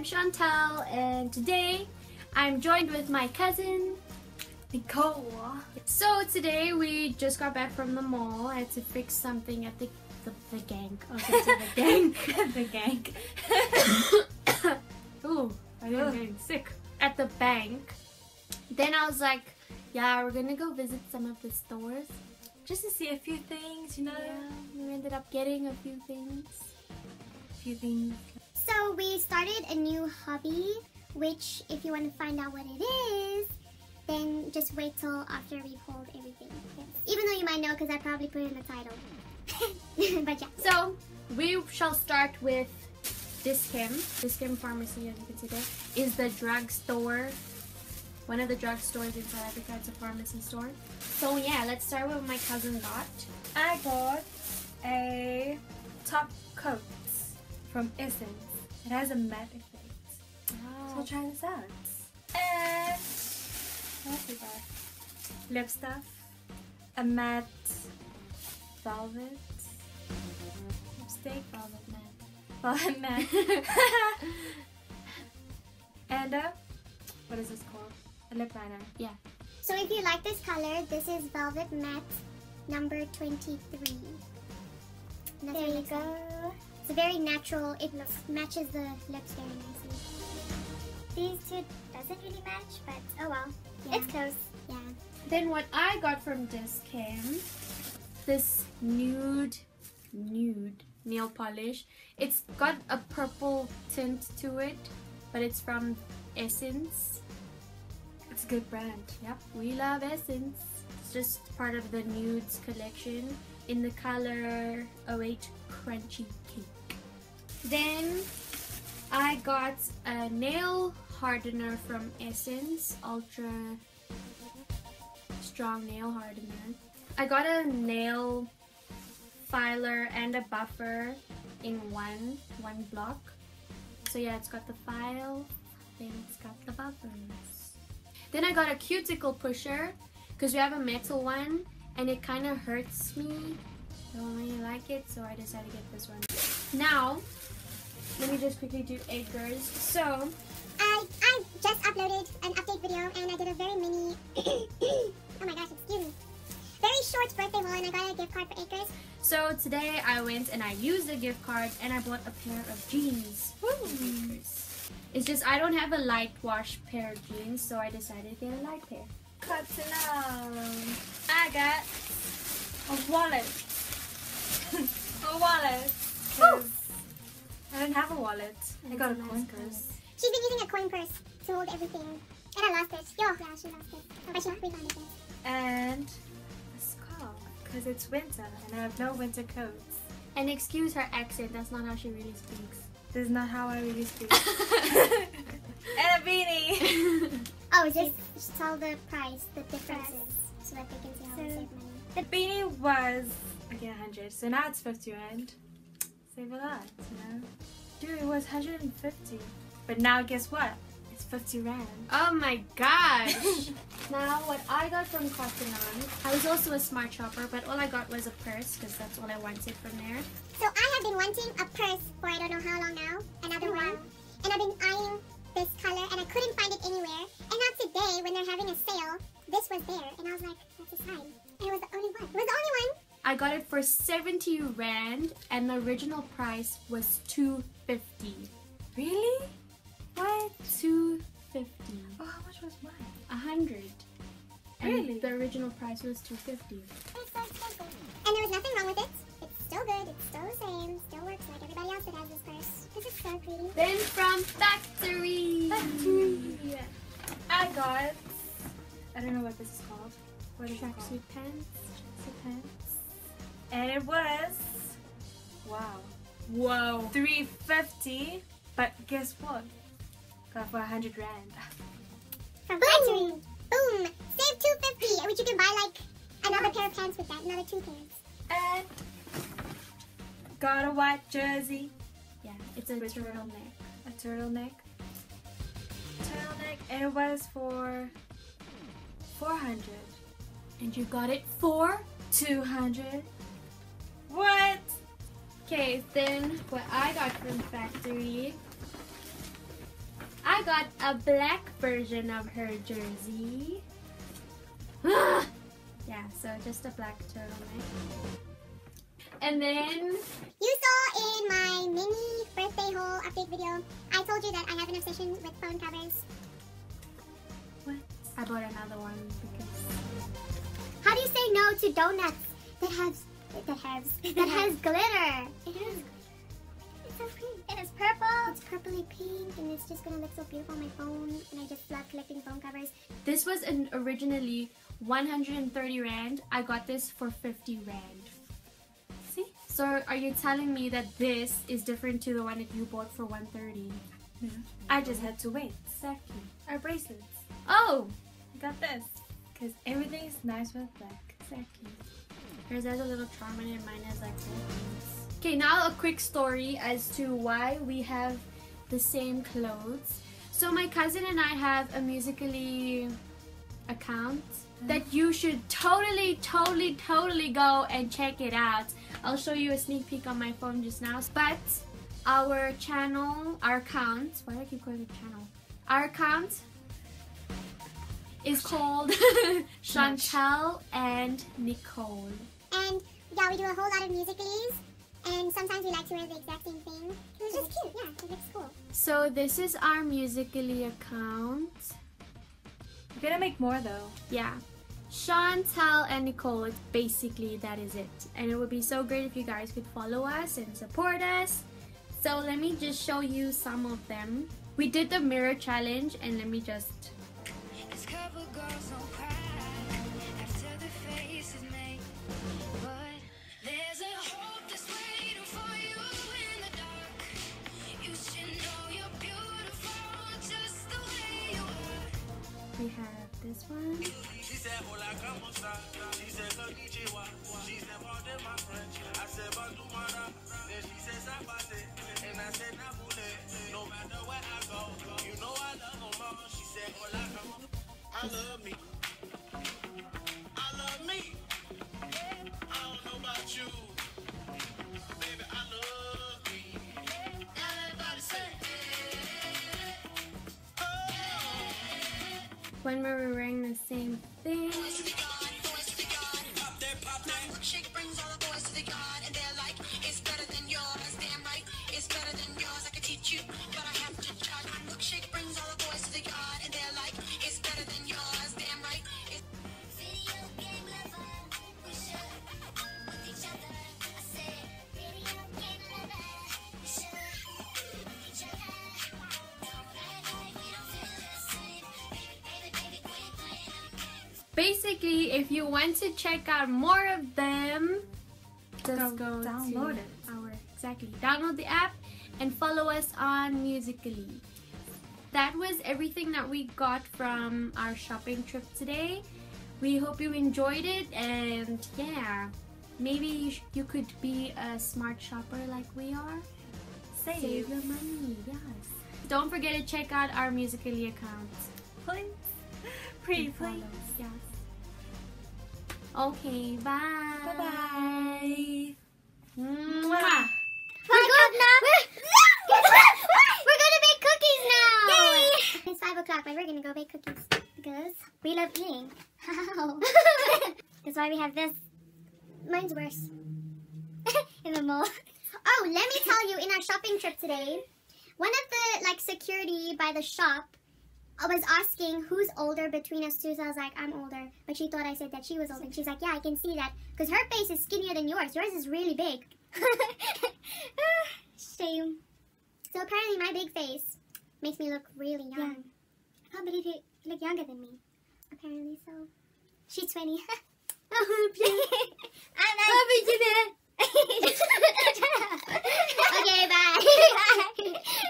I'm Chantelle and today I'm joined with my cousin Nicole. So today we just got back from the mall. I had to fix something at the the, the gang. Okay, so the gang. the gang. Ooh, I'm getting sick. At the bank. Then I was like, yeah, we're gonna go visit some of the stores. Just to see a few things, you know? Yeah, we ended up getting a few things. A few things. So we started a new hobby, which if you want to find out what it is, then just wait till after we hold everything. Even though you might know because I probably put in the title. but yeah. So we shall start with Dis-Chem. Dis-Chem Pharmacy, as you can see there, is the drugstore. One of the drugstores in South Africa. It's a pharmacy store. So yeah, let's start with my cousin got. I got a top coat from Essence. It has a matte effect. So I'll try this out. And what we got? Lip stuff. A matte velvet lipstick. Velvet matte. Velvet matte. and uh, what is this called? A lip liner. Yeah. So if you like this color, this is Velvet Matte number 23. And that's There you go. Go. It's very natural. It matches the lips very nicely. These two doesn't really match, but oh well. Yeah. It's close. Yeah. Then what I got from Dis-Chem, this nude, nude nail polish. It's got a purple tint to it, but it's from Essence. It's a good brand. Yep, we love Essence. It's just part of the nudes collection in the color 08 Crunchy Cake. Then I got a nail hardener from Essence, Ultra Strong Nail Hardener. I got a nail filer and a buffer in one, one block. So yeah, it's got the file, then it's got the buffers. Then I got a cuticle pusher because we have a metal one and it kind of hurts me. I don't really like it, so I decided to get this one. Now, let me just quickly do Edgar's. So, I, I just uploaded an update video and I did a very mini, oh my gosh, excuse me, very short birthday haul and I got a gift card for Edgars. so today I went and I used the gift card and I bought a pair of jeans. It's just I don't have a light wash pair of jeans, so I decided to get a light pair. Got to know. I got a wallet. a wallet. I don't have a wallet. I got a coin purse. She's been using a coin purse to hold everything. And I lost it. Yo, yeah, she lost it. Oh, but she we found it. And a scarf. Because it's winter and I have no winter coats. And excuse her accent, that's not how she really speaks. This is not how I really speak. and a beanie. Oh, just, just tell the price, the differences, so that they can see how So- save money. The beanie was again 100, so now it's 50 rand. Save a lot, you know. Dude, it was 150, but now guess what? It's 50 rand. Oh my gosh! now, what I got from Cotton On, I was also a smart shopper, but all I got was a purse because that's all I wanted from there. So I have been wanting a purse for I don't know how long now, another oh, one. And I've been eyeing this color and I couldn't find it anywhere. And now today, when they're having a sale, this was there. And I was like, that's a sign. And it was the only one. It was the only one. I got it for 70 rand, and the original price was 250. Really? What? 250. Oh, how much was mine? A hundred. And Really? the original price was 250. It's so. And there was nothing wrong with it. It's still good. It's still the same. Still works like everybody else that has this purse. This is so pretty. Then from Factorie. Factorie. I got. I don't know what this is called. What is it called? Tracksuit pants. Tracksuit pants. And it was. Wow. Whoa. 350 But guess what? Got for 100 rand. From Factorie. Boom. Save 250 which you can buy like another pair of pants with that. Another two pairs. And got a white jersey. Yeah, it's a Which turtleneck. a turtleneck. Turtleneck, and it was for 400. And you got it for? 200. Okay, then what I got from Factorie I got a black version of her jersey. yeah, so just a black turtleneck. And then You saw in my mini birthday haul update video, I told you that I have an obsession with phone covers. what? I bought another one because How do you say no to donuts that has that has that has glitter? It has. It's so pretty. It is purple. It's purpley pink, and it's just gonna look so beautiful on my phone. And I just love collecting phone covers. this was an originally 130 rand. I got this for 50 rand. See? So are you telling me that this is different to the one that you bought for 130? Mm-hmm. I just had to wait. Exactly. Our bracelets. Oh, I got this. Because everything is nice with black. exactly. Hers has a little charm in it. Mine has like buttons. Okay, now a quick story as to why we have the same clothes. So my cousin and I have a musically account that you should totally, totally, totally go and check it out. I'll show you a sneak peek on my phone just now. But our channel, our account, why do I keep calling it channel? Our account is called Chantelle and Nicole. And yeah, we do a whole lot of music musicallys, and sometimes we like to wear the exact same thing. It's just cute. Yeah, it looks cool. So this is our musically account. We're gonna make more though. Yeah. Chantelle and Nicole, it's basically that is it. And it would be so great if you guys could follow us and support us. So let me just show you some of them. We did the mirror challenge and let me just Hola, como I love me. I love me. I don't know about you. When we were wearing the same thing. Basically, if you want to check out more of them, just Go go, download it. Our exactly download the app and follow us on Musically. That was everything that we got from our shopping trip today. We hope you enjoyed it, and yeah, maybe you, could be a smart shopper like we are. Save. Save your money, yes. Don't forget to check out our Musically account. Please. Pretty please. Yes. Okay, bye. Bye bye. Mwah. We're good now. We're gonna bake cookies now. It's five o'clock, but we're gonna go bake cookies because we love eating. How? That's why we have this. Mine's worse. In the mall. Oh, let me tell you, in our shopping trip today, one of the like security by the shop I was asking who's older between us two, so I was like, I'm older. But she thought I said that she was older. She's like, yeah, I can see that. Because her face is skinnier than yours. Yours is really big. Shame. So apparently my big face makes me look really young. I can't believe you look younger than me. Apparently so. She's 20. oh. I'm like... Oh, okay, bye. bye.